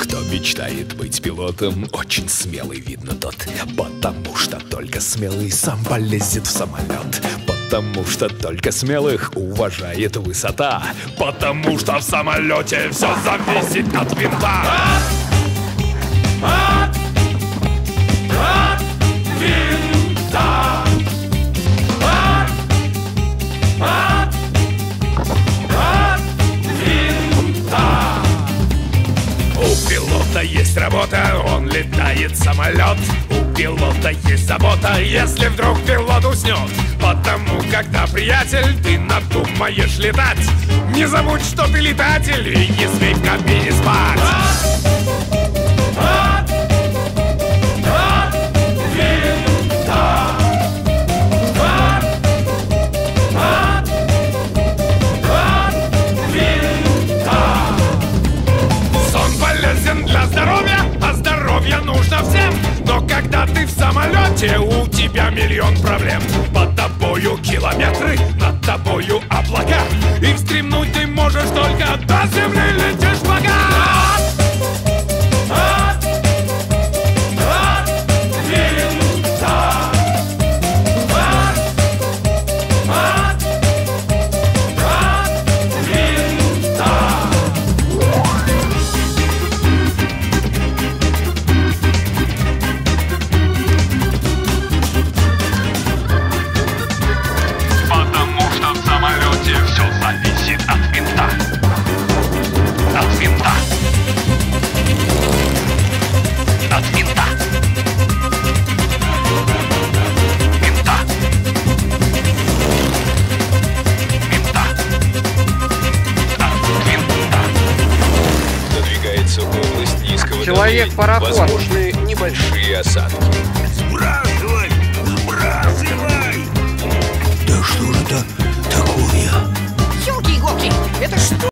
Кто мечтает быть пилотом, очень смелый, видно тот. Потому что только смелый сам полезет в самолет. Потому что только смелых уважает высота. Потому что в самолете все зависит от винта. Есть работа, он летает самолет У пилота есть забота, если вдруг пилот уснет Потому, когда, приятель, ты надумаешь летать Не забудь, что ты летатель и не смей в кабине спать в самолете, у тебя миллион проблем. Под тобою километры, над тобою формируется область низкого Человек пароход. Возможны небольшие осадки. Сбрасывай! Сбрасывай! Да что же это такое? Ёлки-иголки! Это что?